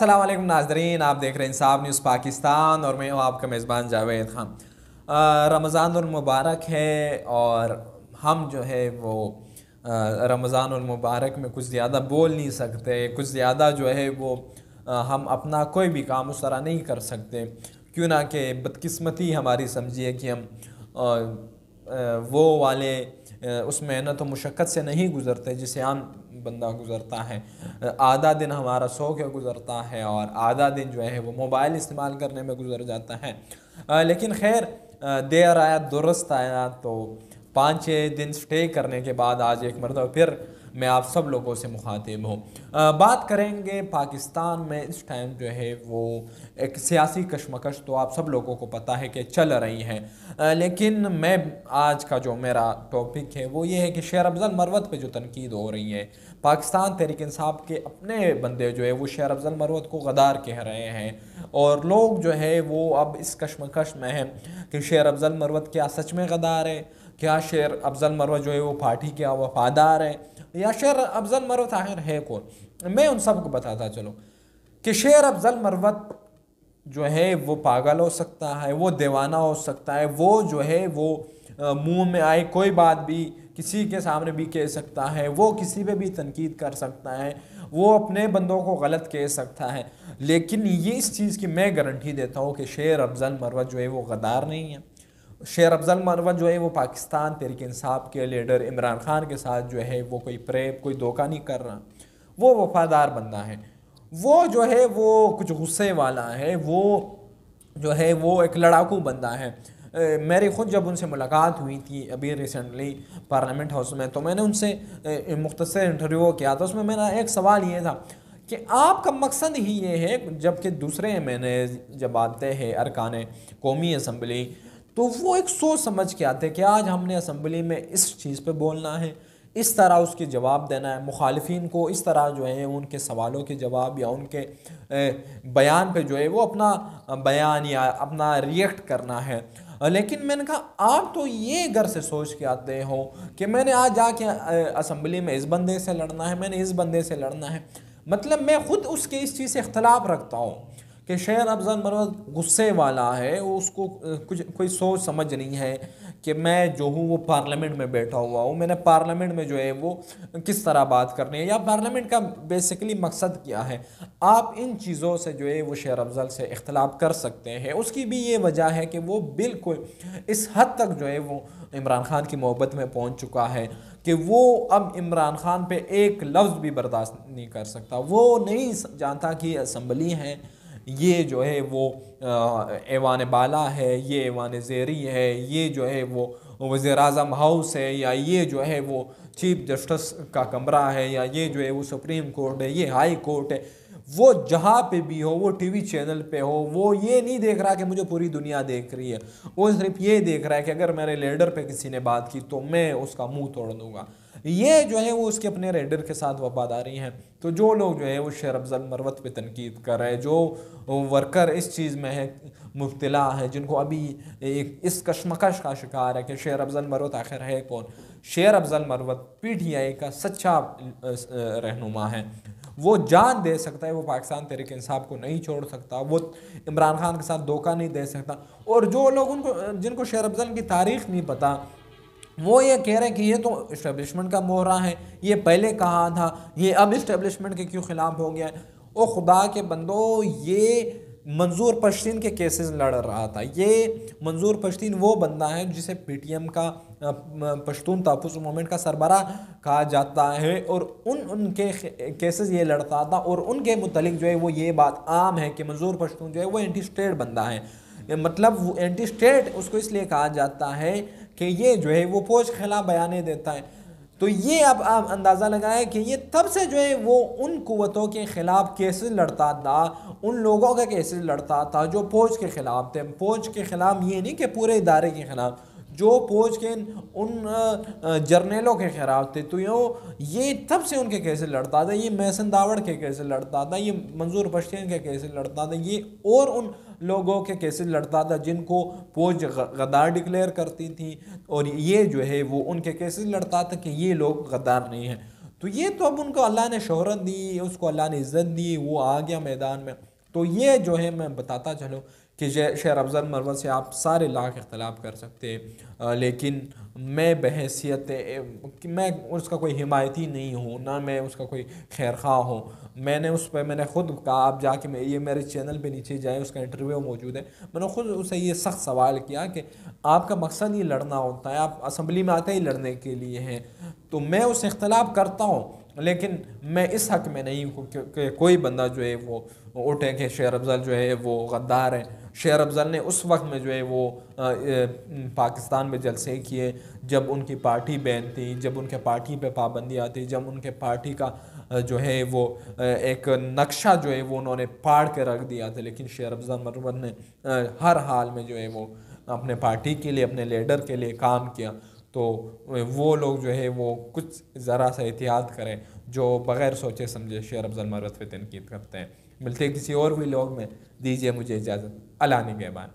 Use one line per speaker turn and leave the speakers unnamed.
अल्लाम नाजरीन आप देख रहे हैं इंसाफ न्यूज़ पाकिस्तान और मैं हूँ आपका मेज़बान जावेद खान। रमज़ान मुबारक है और हम जो है वो रमज़ान मुबारक में कुछ ज़्यादा बोल नहीं सकते कुछ ज़्यादा जो है वो आ, हम अपना कोई भी काम उस तरह नहीं कर सकते। क्यों ना कि बदकिस्मती हमारी समझिए कि हम आ, आ, वो वाले उस मेहनत और मुशक्क़त से नहीं गुज़रते जिसे आम बंदा गुज़रता है, आधा दिन हमारा सो के गुज़रता है और आधा दिन जो है वो मोबाइल इस्तेमाल करने में गुज़र जाता है। लेकिन खैर देर आया, दुरुस्त आया तो पाँच छः दिन स्टे करने के बाद आज एक मरतबा फिर मैं आप सब लोगों से मुखातिब हूँ। बात करेंगे पाकिस्तान में। इस टाइम जो है वो एक सियासी कशमकश तो आप सब लोगों को पता है कि चल रही है। लेकिन मैं आज का जो मेरा टॉपिक है वो ये है कि शेर अफजल मरवत पे जो तनकीद हो रही है, पाकिस्तान तहरीक इंसाफ के अपने बंदे जो है वो शेर अफजल मरवत को गदार कह रहे हैं। और लोग जो है वो अब इस कशमकश में हैं कि शेर अफजल मरवत क्या सच में गदार है? क्या शेर अफजल मरवत जो है वो पार्टी क्या वफादार है? या शेर अफजल मरवत आखिर है कौन? मैं उन सबको बताता चलो कि शेर अफजल मरवत जो है वो पागल हो सकता है, वो दीवाना हो सकता है, वो जो है वो मुँह में आए कोई बात भी किसी के सामने भी कह सकता है, वो किसी पे भी तनकीद कर सकता है, वो अपने बंदों को गलत कह सकता है। लेकिन ये इस चीज़ की मैं गारंटी देता हूँ कि शेर अफजल मरवत जो है वो गदार नहीं है। शेर अफजल मरवत जो है वो पाकिस्तान तहरीक इंसाफ के लीडर इमरान खान के साथ जो है वो कोई प्रेप कोई धोखा नहीं कर रहा। वो वफादार बंदा है। वो जो है वो कुछ गुस्से वाला है। वो जो है वो एक लड़ाकू बंदा है। मेरी ख़ुद जब उनसे मुलाकात हुई थी अभी रिसेंटली पार्लियामेंट हाउस में तो मैंने उनसे मुख्तर इंटरव्यू किया था। उसमें मेरा एक सवाल ये था कि आपका मकसद ही ये है, जबकि दूसरे मैंने जब आते हैं अरकान कौमी असम्बली तो वो एक सोच समझ के आते कि आज हमने असम्बली में इस चीज़ पे बोलना है, इस तरह उसके जवाब देना है। मुखालफी को इस तरह जो है उनके सवालों के जवाब या उनके बयान पे जो है वो अपना बयान या अपना रिएक्ट करना है। लेकिन मैंने कहा, आप तो ये घर से सोच के आते हो कि मैंने आज जाके असम्बली में इस बंदे से लड़ना है, मैंने इस बंदे से लड़ना है। मतलब मैं ख़ुद उसके इस चीज़ से इख्तलाफ रखता हूँ। कि शेर अफजल मरवत गुस्से वाला है, उसको कुछ, कोई सोच समझ नहीं है कि मैं जो हूँ वो पार्लियामेंट में बैठा हुआ हूँ। मैंने पार्लियामेंट में जो है वो किस तरह बात करनी है? या पार्लियामेंट का बेसिकली मकसद क्या है? आप इन चीज़ों से जो है वो शेर अफजल से इख्तलाफ कर सकते हैं। उसकी भी ये वजह है कि वो बिल्कुल इस हद तक जो है वो इमरान खान की मोहब्बत में पहुँच चुका है कि वो अब इमरान खान पे एक लफ्ज़ भी बर्दाश्त नहीं कर सकता। वो नहीं जानता कि असम्बली है ये जो है वो ऐवान बाला है, ये ऐवान ज़ेरी है, ये जो है वो वज़ी अजम हाउस है, या ये जो है वो चीफ जस्टिस का कमरा है, या ये जो है वो सुप्रीम कोर्ट है, ये हाई कोर्ट है, वो जहाँ पे भी हो, वो टीवी चैनल पे हो, वो ये नहीं देख रहा कि मुझे पूरी दुनिया देख रही है, वो सिर्फ़ ये देख रहा है कि अगर मेरे लीडर पे किसी ने बात की तो मैं उसका मुँह तोड़ दूँगा। ये जो है वो उसके अपने रेडर के साथ वफादारी हैं। तो जो लोग जो है वो शेर अफजल मरवत पे तनकीद कर रहे हैं, जो वर्कर इस चीज़ में है, मुबतला है, जिनको अभी एक इस कशमकश का शिकार है कि शेर अफजल मरवत आखिर है कौन? Sher Afzal Marwat P T I का सच्चा रहनुमा है। वो जान दे सकता है, वो पाकिस्तान तहरीक इंसाफ को नहीं छोड़ सकता, वो इमरान खान के साथ धोखा नहीं दे सकता। और जो लोग उनको, जिनको शेर अफजल की तारीख नहीं पता वो ये कह रहे हैं कि ये तो इस्टेब्लिशमेंट का मोहरा है, ये पहले कहा था, ये अब इस्टेब्लिशमेंट के क्यों ख़िलाफ़ हो गया है? ओ खुदा के बंदो, ये मंजूर पश्तीन के केसेस लड़ रहा था। ये मंजूर पश्तीन वो बंदा है जिसे पीटीएम का पश्तून तहफ़ मूवमेंट का सरबरा कहा जाता है और उन, उनके केसेस ये लड़ता था और उनके मुतलिक जो है वो ये बात आम है कि मंजूर पश्तून जो है वो एंटी स्टेट बंदा है। मतलब एंटी स्टेट उसको इसलिए कहा जाता है कि ये जो है वो फौज के खिलाफ बयान देता है। तो ये अब आप अंदाज़ा लगाएँ कि ये तब से जो है वो उन कुतों के ख़िलाफ़ केसेस लड़ता था, उन लोगों का केसेस लड़ता था जो फौज के ख़िलाफ़ थे। फौज के ख़िलाफ़ ये नहीं कि पूरे इदारे के ख़िलाफ़। जो फौज के उन जर्नेलों के खिलाफ थे तो यो, ये तब से उनके कैसे लड़ता था? ये मैसन दावड़ के कैसे लड़ता था? ये मंजूर पश्तीन के कैसे लड़ता था? ये और उन लोगों के कैसे लड़ता था जिनको फौज गद्दार डिक्लेयर करती थी? और ये जो है, वो उनके कैसे लड़ता था कि ये लोग गद्दार नहीं हैं? तो ये तो अब उनको अल्लाह ने शहरत दी, उसको अल्लाह ने इज़्ज़त दी, वो आ गया मैदान में। तो ये जो है, मैं बताता चलूँ कि शेर अफजल मरवत से आप सारे लाख इख्तलाफ कर सकते हैं। लेकिन मैं बहसीत मैं उसका कोई हिमायती नहीं हूँ, ना मैं उसका कोई खैर खा हूँ। मैंने उस पर, मैंने ख़ुद कहा, आप जाके मैं ये मेरे चैनल पे नीचे जाए, उसका इंटरव्यू मौजूद है। मैंने ख़ुद उसे ये सख्त सवाल किया कि आपका मकसद ही लड़ना होता है, आप असम्बली में आते ही लड़ने के लिए हैं। तो मैं उससे इख्तलाफ करता हूँ लेकिन मैं इस हक में नहीं हूँ कि कोई बंदा जो है वो उठे कि शेर अफजल जो है वो गद्दार है। शेर अफजल ने उस वक्त में जो है वो पाकिस्तान में जलसे किए, जब उनकी पार्टी बैन थी, जब उनके पार्टी पे पाबंदी आती जब उनके पार्टी का जो है वो एक नक्शा जो है वो उन्होंने पाड़ के रख दिया था। लेकिन शेर अफजल मरवत ने हर हाल में जो है वो अपने पार्टी के लिए, अपने लीडर के लिए काम किया। तो वो लोग जो है, वो कुछ ज़रा सा एहतियात करें, जो बग़ैर सोचे समझे शेर अफजल मरत पर तनकीद करते हैं। मिलते किसी और भी लोग में। दीजिए मुझे इजाज़त। अला निगहबान